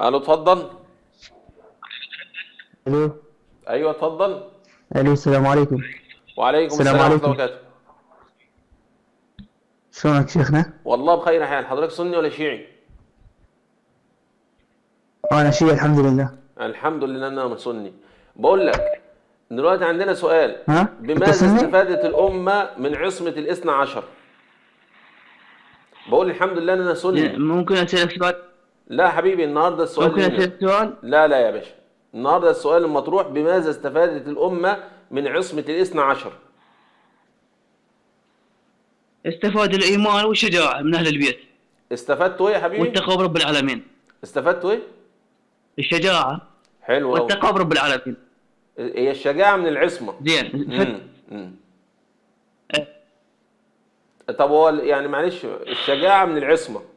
ألو اتفضل. ألو. أيوه اتفضل. ألو السلام عليكم. وعليكم السلام السلام ورحمة الله. وبركاته. شلونك شيخنا؟ والله بخير حال حضرتك سني ولا شيعي؟ أنا شيعي الحمد لله. الحمد لله ان أنا سني. بقول لك دلوقتي عندنا سؤال. ها؟ بماذا؟ استفادت الأمة من عصمة الاثنى عشر؟ بقول الحمد لله ان أنا سني. ممكن أسألك سؤال؟ لا حبيبي النهارده السؤال ممكن. أسألك سؤال؟ لا لا يا باشا. النهارده السؤال المطروح بماذا استفادت الأمة من عصمة الإثنى عشر؟ استفاد الإيمان والشجاعة من أهل البيت. استفدتوا إيه يا حبيبي؟ والتقوى برب العالمين. استفدتوا إيه؟ الشجاعة حلو والتقوى برب العالمين. هي الشجاعة من العصمة. زين. طب هو يعني معلش الشجاعة من العصمة.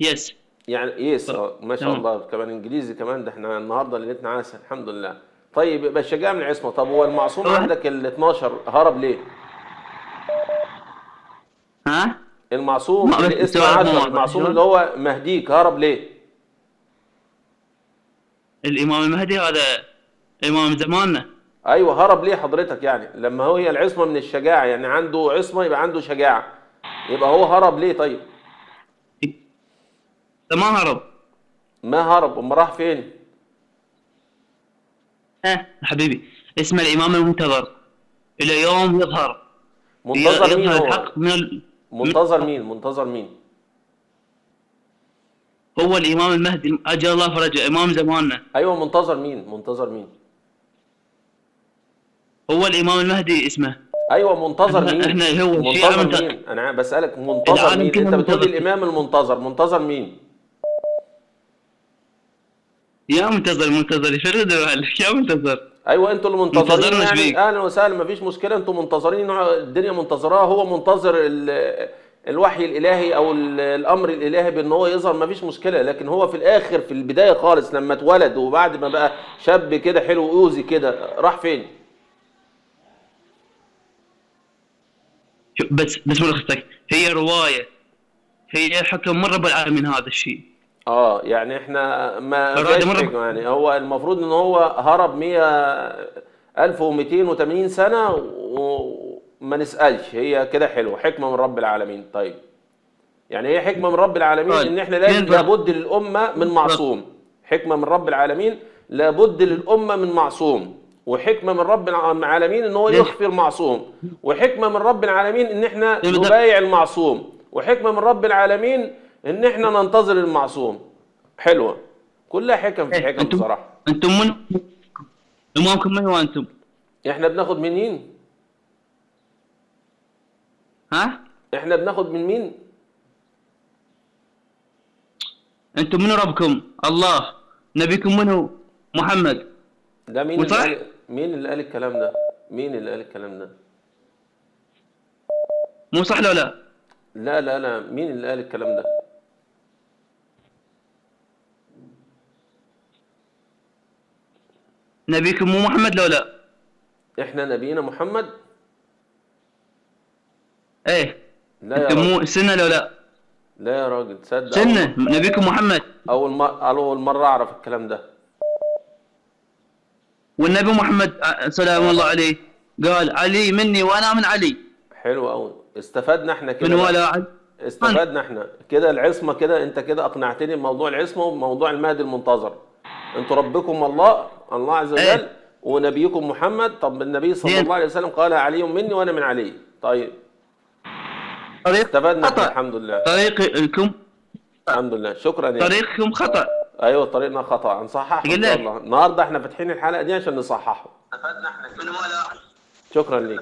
يس يعني يس ما شاء. الله كمان إنجليزي كمان ده إحنا النهارده ليلتنا عسل الحمد لله طيب يبقى الشجاعة من العصمة طب هو المعصوم عندك ال 12 هرب ليه؟ ها المعصوم ما- بس ال السؤال مو 12 واضح. المعصوم شلون؟ اللي هو مهديك هرب ليه؟ الإمام المهدي هذا امام زماننا أيوه هرب ليه حضرتك يعني لما هو هي العصمة من الشجاعة يعني عنده عصمة يبقى عنده شجاعة يبقى هو هرب ليه طيب؟ ما هرب ما هرب أمال راح فين؟ ها حبيبي اسمه الإمام المنتظر إلى يوم يظهر منتظر مين هو؟ الحق من ال... منتظر مين؟ منتظر مين؟ هو الإمام المهدي أجل الله فرجه إمام زماننا أيوه منتظر مين؟ منتظر مين؟ هو الإمام المهدي اسمه أيوه منتظر مين؟ إحنا هو منتظر. مين؟ أنا بسألك منتظر مين؟ أنت بتقول لي. الإمام المنتظر، منتظر مين؟ يا منتظر منتظر يفرد بالك يا منتظر. أيوه أنتوا اللي منتظرين يعني. أهلا وسهلا مفيش مشكلة أنتوا منتظرين الدنيا منتظراه هو منتظر ال- الوحي الإلهي أو ال- الأمر الإلهي بان هو يظهر مفيش مشكلة. لكن هو في الآخر في البداية خالص لما اتولد وبعد ما بقى شاب كده حلو اوزي كده راح فين؟ بس بس ملخصك هي رواية هي حكم من رب العالمين هذا الشيء؟ آه يعني إحنا ما يعني. هو المفروض إن هو هرب 100 1280 سنة وما نسألش. هي كده حلوة. حكمة من رب العالمين. طيب. يعني هي حكمة من رب العالمين طيب. إن إحنا؟ لابد للأمة من معصوم. حكمة من رب العالمين. لابد للأمة من معصوم. وحكمة من رب العالمين إن هو؟ يخفي المعصوم وحكمة من رب العالمين إن إحنا نبايع المعصوم. وحكمة من رب العالمين إن إحنا ننتظر المعصوم. حلوة كلها حكم في إيه، حكم أنتم بصراحة. أنتم من امامكم من هو أنتم؟ إحنا بناخد من مين؟ ها؟ إحنا بناخد من مين؟ أنتم من ربكم؟ الله. نبيكم منه محمد. ده مين اللي وصح؟ قال مين اللي قال الكلام ده؟ مين اللي قال الكلام ده؟ مو صح لو لا؟ لا لا لا. مين اللي قال الكلام ده؟ نبيكم مو محمد لو لا؟ إحنا نبينا محمد؟ إيه. لا يا مو سنة لو لا؟ لا يا راجل تصدق. سنة. نبيكم محمد. أول مرة أول مرة أعرف الكلام ده. والنبي محمد سلام الله عليه. قال علي مني وأنا من علي. حلو قوي استفدنا إحنا من كده بقى. ولا علي استفدنا إحنا. كده العصمة كده أنت كده أقنعتني بموضوع العصمة وموضوع المهدي المنتظر. أنتوا ربكم الله الله عز وجل إيه. ونبيكم محمد. طب النبي صلى. الله عليه وسلم قال علي مني وأنا من علي. طيب. طريق استفدنا إحنا الحمد لله. طريقكم الحمد لله. شكرا يا طريقكم خطأ؟ أيوه طريقنا خطأ. هنصححه إن شاء. الله. النهارده إحنا فاتحين الحلقة دي عشان نصححه. من ولا شكرا ليك.